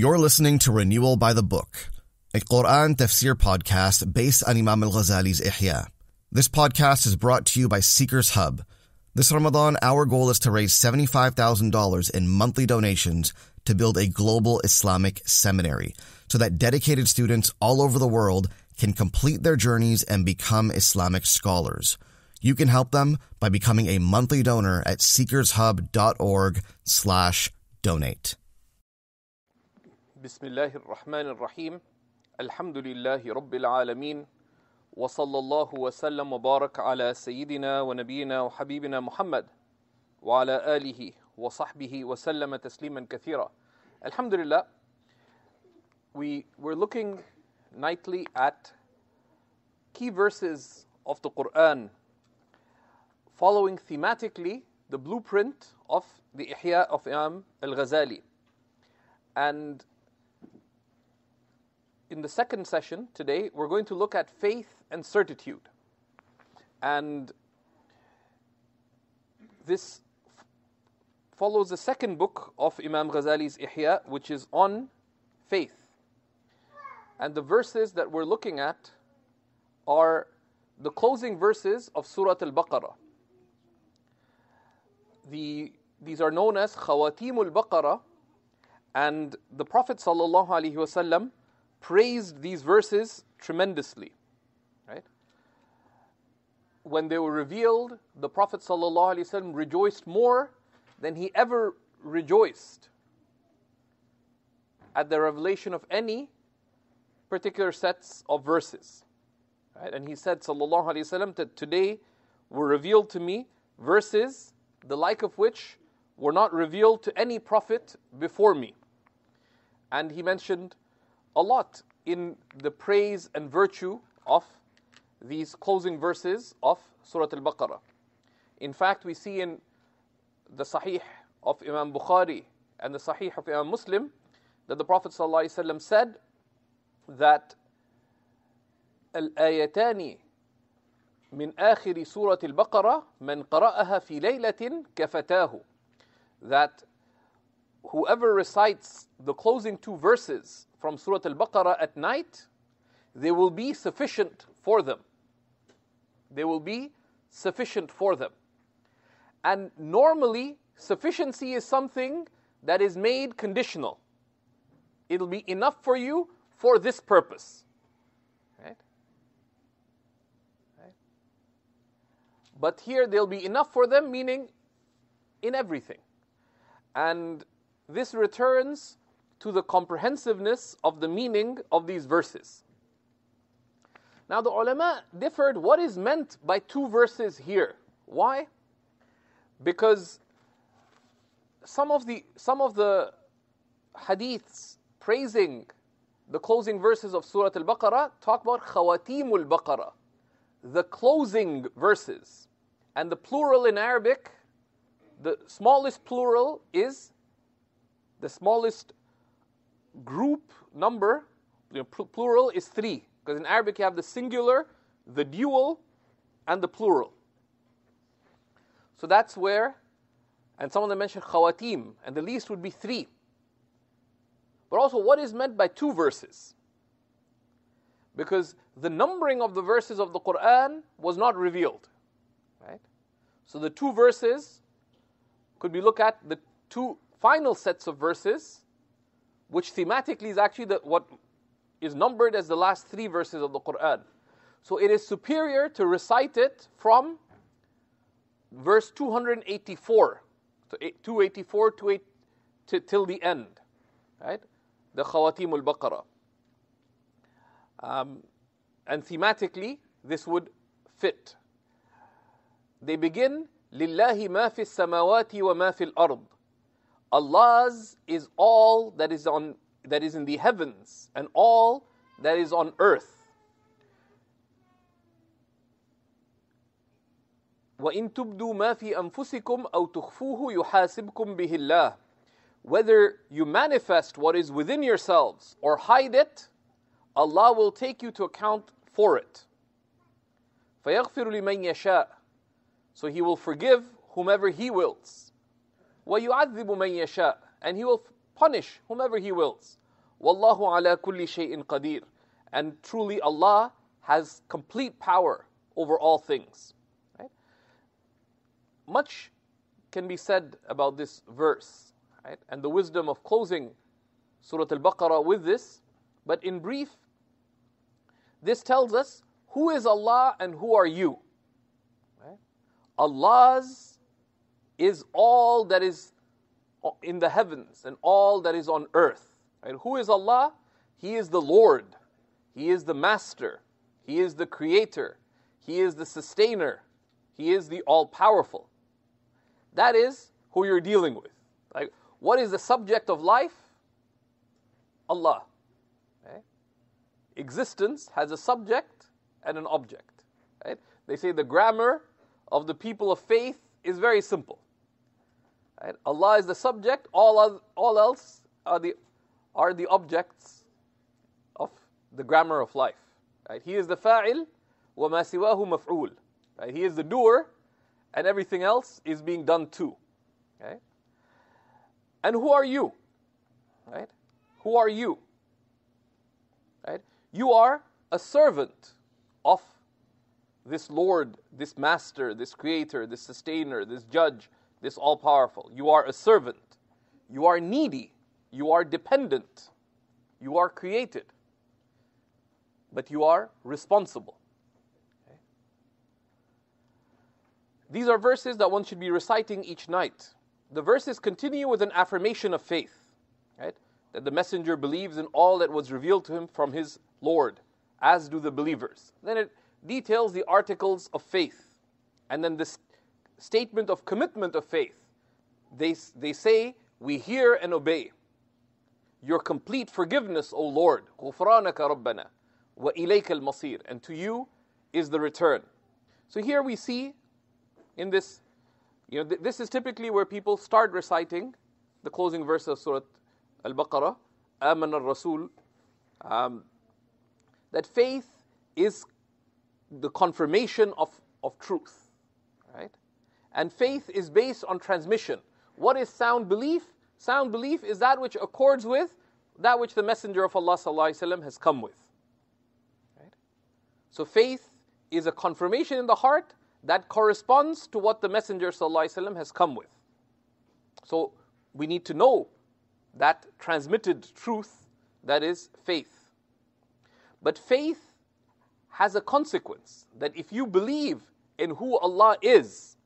You're listening to Renewal by the Book, a Quran tafsir podcast based on Imam al Ghazali's Ihya. This podcast is brought to you by Seekers Hub. This Ramadan, our goal is to raise $75,000 in monthly donations to build a global Islamic seminary so that dedicated students all over the world can complete their journeys and become Islamic scholars. You can help them by becoming a monthly donor at seekershub.org slash donate. بسم الله الرحمن الرحيم الحمد لله رب العالمين وصلى الله وسلم وبارك على سيدنا ونبينا وحبيبنا محمد وعلى آله وصحبه وسلم تسليما كثيرا الحمد لله we were looking nightly at key verses of the Quran following thematically the blueprint of the Ihya of Imam al-Ghazali. And in the second session today, we're going to look at faith and certitude. And this f- follows the second book of Imam Ghazali's Ihya, which is on faith. And the verses that we're looking at are the closing verses of Surah Al Baqarah. The, these are known as Khawatim al Baqarah, and the Prophet sallallahu alaihi wasallam praised these verses tremendously. Right? When they were revealed, the Prophet ﷺ rejoiced more than he ever rejoiced at the revelation of any particular sets of verses. Right? And he said, ﷺ, that today were revealed to me verses the like of which were not revealed to any prophet before me. And he mentioned a lot in the praise and virtue of these closing verses of Surah Al Baqarah. In fact, we see in the Sahih of Imam Bukhari and the Sahih of Imam Muslim that the Prophet ﷺ said that الآيتان من آخر سورة البقرة من قرأها في ليلة كفتاه that whoever recites the closing two verses from Surah Al Baqarah at night, they will be sufficient for them. They will be sufficient for them. And normally, sufficiency is something that is made conditional. It'll be enough for you for this purpose. Right? Right? But here, they'll be enough for them, meaning in everything. And this returns to the comprehensiveness of the meaning of these verses. Now, the ulama differed what is meant by two verses here. Why? Because some of the, some of the hadiths praising the closing verses of Surah Al Baqarah talk about Khawatim Al Baqarah, the closing verses. And the plural in Arabic, the smallest plural is the smallest group number, you know, plural is three. Because in Arabic you have the singular, the dual, and the plural. So that's where, and some of them mention khawatim, and the least would be three. But also, what is meant by two verses? Because the numbering of the verses of the Quran was not revealed. Right? So the two verses could be looked at the two final sets of verses which thematically is actually the, what is numbered as the last three verses of the Quran. So it is superior to recite it from verse 284, so 284 to, eight, to till the end, right? The Khawatim al Baqarah. Um, and thematically, this would fit. They begin, لله ما في السماوات وما في الأرض Allah's is all that is on that is in the heavens and all that is on earth. وَإِن تُبْدُوا مَا فِي أَنفُسِكُمْ أَوْ تُخْفُوهُ يُحَاسِبْكُم بِهِ اللَّهُ Whether you manifest what is within yourselves or hide it, Allah will take you to account for it. فَيَغْفِرُ لِمَن يَشَاءُ So He will forgive whomever He wills. وَيُعَذِّبُ مَن يَشَاءُ And He will punish whomever He wills. وَاللَّهُ عَلَى كُلِّ شَيْءٍ قَدِيرٌ And truly Allah has complete power over all things. Right? Much can be said about this verse, right? And the wisdom of closing Surah Al-Baqarah with this, but in brief, this tells us who is Allah and who are you. Right? Allah's is all that is in the heavens and all that is on earth. And Who is Allah? He is the Lord. He is the Master. He is the Creator. He is the Sustainer. He is the All Powerful. That is who you're dealing with. Like, what is the subject of life? Allah. Okay? Existence has a subject and an object. Right? They say the grammar of the people of faith is very simple. Right? Allah is the subject, all, all else are the, are the objects of the grammar of life. Right? He is the fa'il, وَمَا سِوَاهُ مَفْعُولٌ. Right? He is the doer, and everything else is being done too. Okay? And who are you? Right? Who are you? Right? You are a servant of this Lord, this Master, this Creator, this Sustainer, this Judge, this All Powerful. You are a servant. You are needy. You are dependent. You are created. But you are responsible. These are verses that one should be reciting each night. The verses continue with an affirmation of faith, right? That the messenger believes in all that was revealed to him from his Lord, as do the believers. Then it details the articles of faith. And then this statement of commitment of faith. They, they say, We hear and obey. Your complete forgiveness, O Lord. غفرانك ربنا وإليك المصير. And to you is the return. So here we see in this, you know, th- this is typically where people start reciting the closing verse of Surah Al-Baqarah, آمن الرسول, um, that faith is the confirmation of, of truth, right? And faith is based on transmission. What is sound belief? Sound belief is that which accords with that which the Messenger of Allah وسلم, has come with. Right? So faith is a confirmation in the heart that corresponds to what the Messenger وسلم, has come with. So we need to know that transmitted truth that is faith. But faith has a consequence that if you believe in who Allah is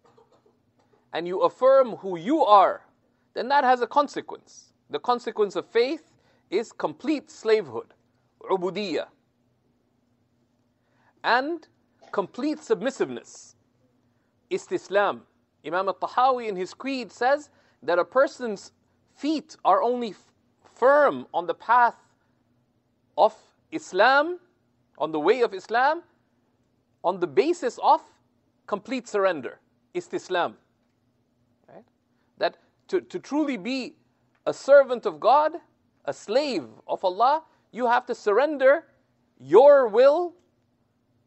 and you affirm who you are, then that has a consequence. The consequence of faith is complete slavehood, ubudiyah, and complete submissiveness, istislam. Imam al-Tahawi in his creed says that a person's feet are only firm on the path of Islam, on the way of Islam, on the basis of complete surrender, istislam. That to, to truly be a servant of God, a slave of Allah, you have to surrender your will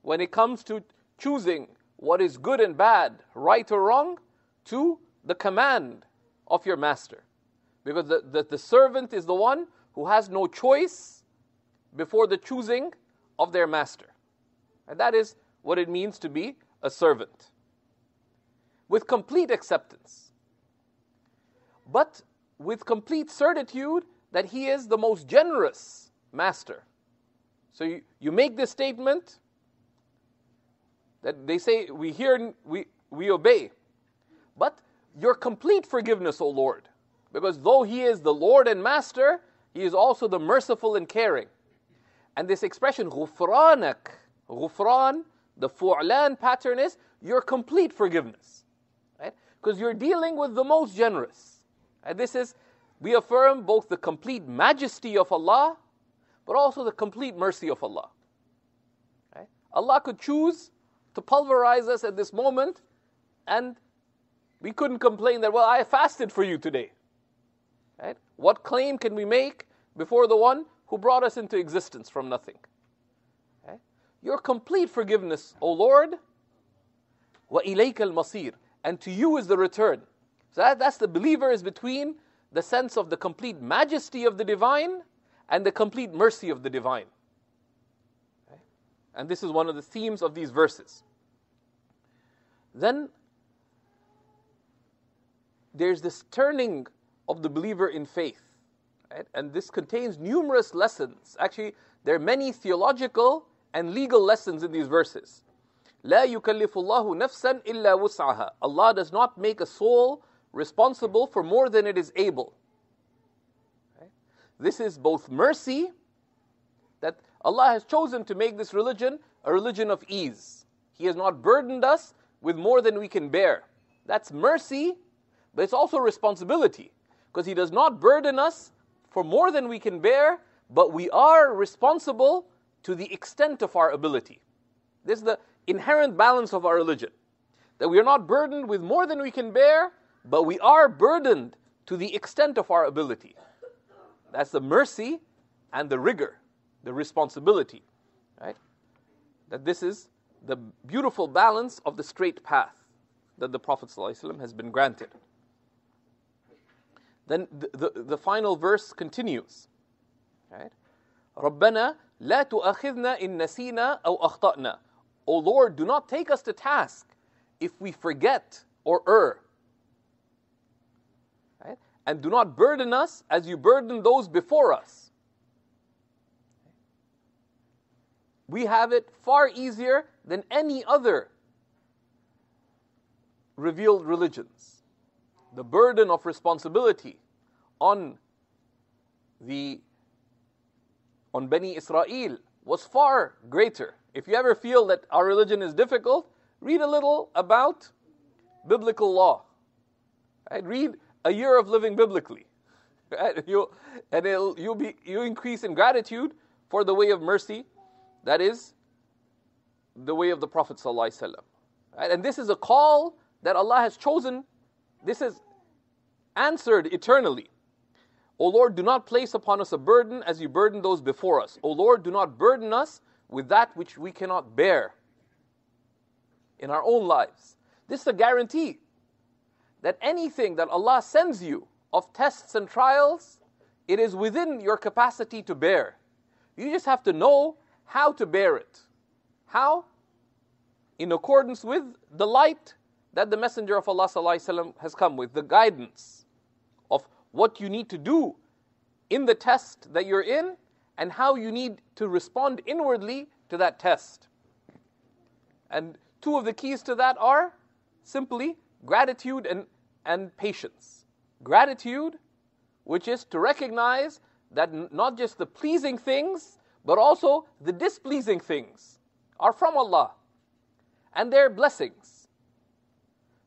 when it comes to choosing what is good and bad, right or wrong, to the command of your master. Because the, the, the servant is the one who has no choice before the choosing of their master. And that is what it means to be a servant. With complete acceptance But with complete certitude that he is the most generous master. So you, you make this statement that they say, We hear, we, we obey. But your complete forgiveness, O Lord. Because though He is the Lord and Master, He is also the merciful and caring. And this expression, غفرانك, غفران, the fu'lan pattern is your complete forgiveness. Right? Because you're dealing with the most generous. And this is, we affirm both the complete majesty of Allah, but also the complete mercy of Allah. Right? Allah could choose to pulverize us at this moment, and we couldn't complain that, well, I fasted for you today. Right? What claim can we make before the one who brought us into existence from nothing? Your complete forgiveness, O Lord, wa ilayka al-masir, and to you is the return. So that, that's the believer is between the sense of the complete majesty of the divine and the complete mercy of the divine. Okay? And this is one of the themes of these verses. Then there's this turning of the believer in faith. Right? And this contains numerous lessons. Actually, there are many theological and legal lessons in these verses. لا يكلف الله نفسا إلا وسعها. Allah does not make a soul responsible for more than it is able. This is both mercy, that Allah has chosen to make this religion a religion of ease. He has not burdened us with more than we can bear. That's mercy, but it's also responsibility, because He does not burden us for more than we can bear, but we are responsible to the extent of our ability. This is the inherent balance of our religion. That we are not burdened with more than we can bear, but we are burdened to the extent of our ability. That's the mercy and the rigor, the responsibility, right? That this is the beautiful balance of the straight path that the Prophet ﷺ has been granted. Then the, the, the final verse continues. Right? ربنا لا تؤاخذنا إن نسينا أو أخطأنا. O Lord, do not take us to task if we forget or err. Right? And do not burden us as you burden those before us. We have it far easier than any other revealed religions. The burden of responsibility on the on Bani Israel was far greater. If you ever feel that our religion is difficult, read a little about biblical law. Right? Read a year of living biblically. Right? You, and it'll, you'll be, you increase in gratitude for the way of mercy, that is the way of the Prophet. Right? And this is a call that Allah has chosen. This is answered eternally. O Lord, do not place upon us a burden as you burden those before us. O Lord, do not burden us with that which we cannot bear in our own lives. This is a guarantee that anything that Allah sends you of tests and trials, it is within your capacity to bear. You just have to know how to bear it. How? In accordance with the light that the Messenger of Allah has come with, the guidance of what you need to do in the test that you're in and how you need to respond inwardly to that test. And two of the keys to that are simply gratitude and, and patience. Gratitude, which is to recognize that not just the pleasing things, but also the displeasing things are from Allah and they're blessings.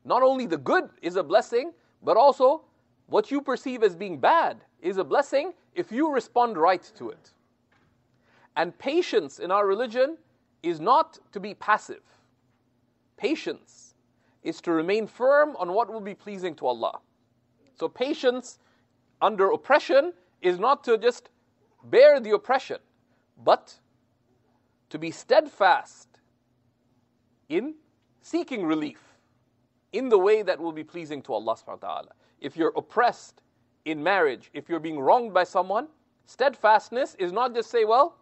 Not only the good is a blessing, but also what you perceive as being bad is a blessing if you respond right to it. And patience in our religion is not to be passive. Patience is to remain firm on what will be pleasing to Allah. So, patience under oppression is not to just bear the oppression, but to be steadfast in seeking relief in the way that will be pleasing to Allah subhanahu wa ta'ala. If you're oppressed in marriage, if you're being wronged by someone, steadfastness is not just say, well,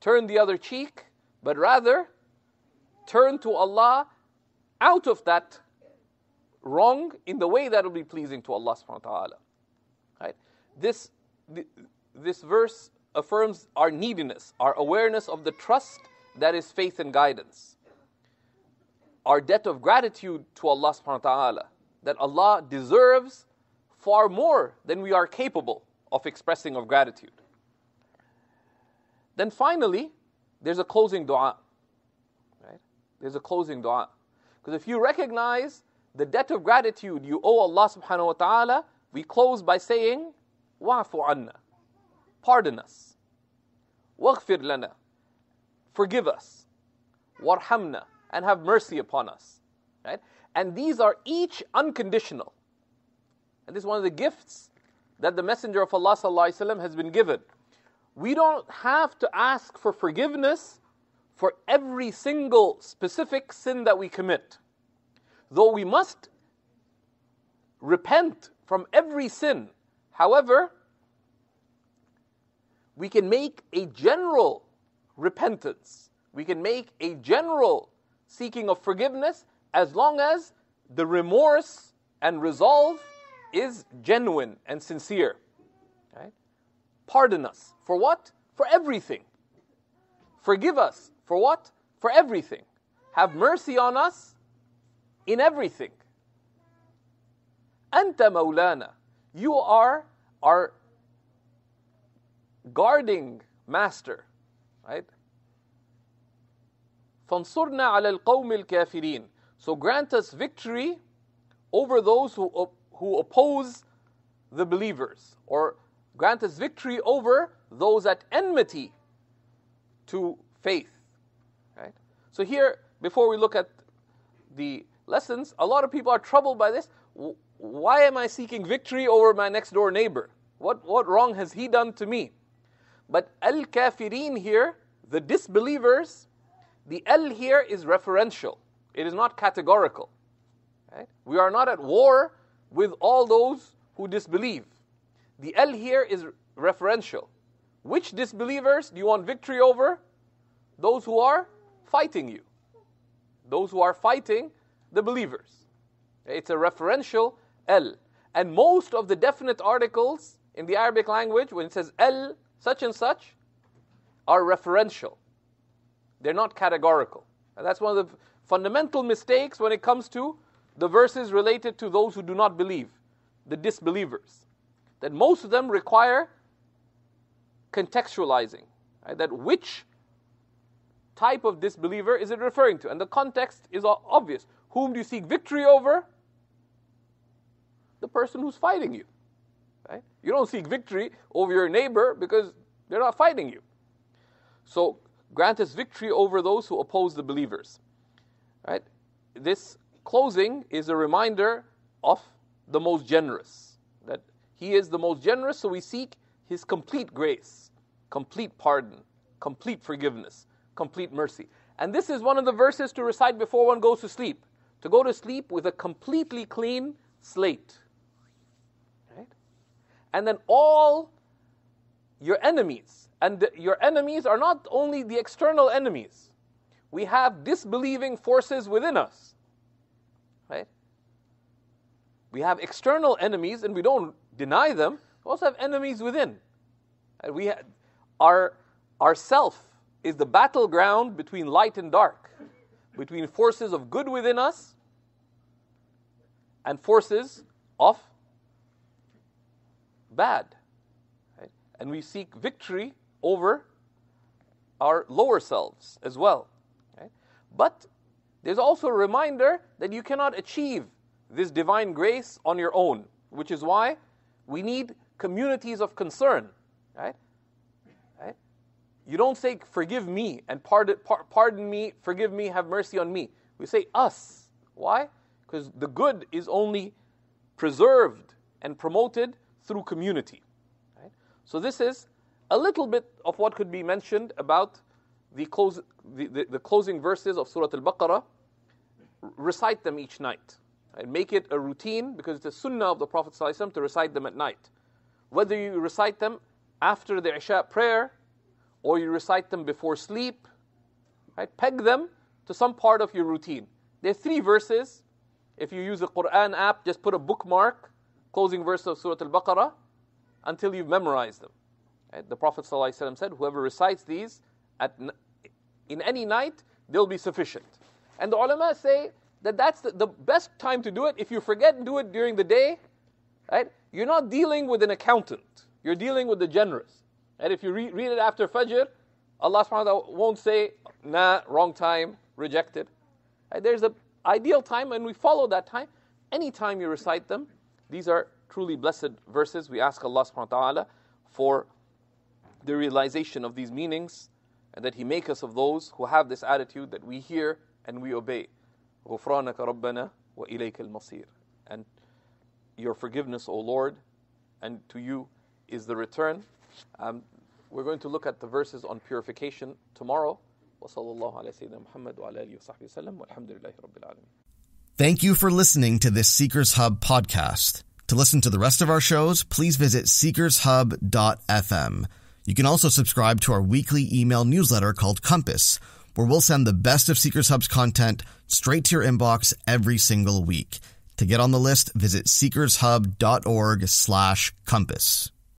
turn the other cheek, but rather turn to Allah out of that wrong in the way that will be pleasing to Allah subhanahu wa ta'ala. Right? This, this verse affirms our neediness, our awareness of the trust that is faith and guidance. Our debt of gratitude to Allah subhanahu wa ta'ala, that Allah deserves far more than we are capable of expressing of gratitude. Then finally, there's a closing dua. Right? There's a closing dua. Because if you recognize the debt of gratitude you owe Allah subhanahu wa ta'ala, we close by saying, Wa'fu anna. Pardon us. Waghfir lana. Forgive us. Warhamna. And have mercy upon us. Right? And these are each unconditional. And this is one of the gifts that the Messenger of Allah has been given. We don't have to ask for forgiveness for every single specific sin that we commit. Though we must repent from every sin. However, we can make a general repentance. We can make a general seeking of forgiveness as long as the remorse and resolve is genuine and sincere. Right? Pardon us. For what? For everything. Forgive us. For what? For everything. Have mercy on us in everything. Anta Maulana. You are our guarding master. Right? فانصرنا على القوم الكافرين. So grant us victory over those who, who oppose the believers, or grant us victory over those at enmity to faith. Right? So here, before we look at the lessons, a lot of people are troubled by this. Why am I seeking victory over my next door neighbor? What, what wrong has he done to me? But al kafirin here, the disbelievers, the al here is referential, it is not categorical. Right? We are not at war with all those who disbelieve. The al here is referential. Which disbelievers do you want victory over? Those who are fighting you. Those who are fighting the believers. It's a referential al. And most of the definite articles in the Arabic language, when it says al, such and such, are referential. They're not categorical. And that's one of the fundamental mistakes when it comes to the verses related to those who do not believe, the disbelievers. That most of them require contextualizing. Right? That which type of disbeliever is it referring to? And the context is obvious. Whom do you seek victory over? The person who's fighting you. Right? You don't seek victory over your neighbor because they're not fighting you. So grant us victory over those who oppose the believers. Right? This closing is a reminder of the most generous. That he is the most generous, so we seek his complete grace, complete pardon, complete forgiveness, complete mercy. And this is one of the verses to recite before one goes to sleep. To go to sleep with a completely clean slate. Right? And then all your enemies, and your enemies are not only the external enemies. We have disbelieving forces within us. Right? We have external enemies and we don't deny them. We also have enemies within. We have, our, our self is the battleground between light and dark, between forces of good within us and forces of bad. Right? And we seek victory over our lower selves as well. Right? But there's also a reminder that you cannot achieve this divine grace on your own, which is why we need communities of concern. Right? You don't say, forgive me and pardon, pardon me, forgive me, have mercy on me. We say us. Why? Because the good is only preserved and promoted through community. Right? So this is a little bit of what could be mentioned about the, close, the, the, the closing verses of Surah Al-Baqarah. Recite them each night. And make it a routine because it's a sunnah of the Prophet ﷺ to recite them at night. Whether you recite them after the Isha prayer or you recite them before sleep, right? peg them to some part of your routine. There are three verses. If you use a Quran app, just put a bookmark, closing verse of Surah Al Baqarah, until you've memorized them. Right? The Prophet ﷺ said, Whoever recites these at, in any night, they'll be sufficient. And the ulama say that that's the, the best time to do it. If you forget and do it during the day, right, you're not dealing with an accountant. You're dealing with the generous. And if you re- read it after Fajr, Allah subhanahu wa ta'ala won't say, nah, wrong time, rejected. Right? There's an ideal time, and we follow that time. Anytime you recite them, these are truly blessed verses. We ask Allah subhanahu wa ta'ala for the realization of these meanings and that He make us of those who have this attitude that we hear and we obey. غفرانك ربنا وإليك المصير. And your forgiveness, O Lord, and to you is the return. um, we're going to look at the verses on purification tomorrow. Thank you for listening to this Seekers Hub podcast. To listen to the rest of our shows, please visit seekershub.fm. You can also subscribe to our weekly email newsletter called Compass, where we'll send the best of Seekers Hub's content straight to your inbox every single week. To get on the list, visit seekershub.org slash compass.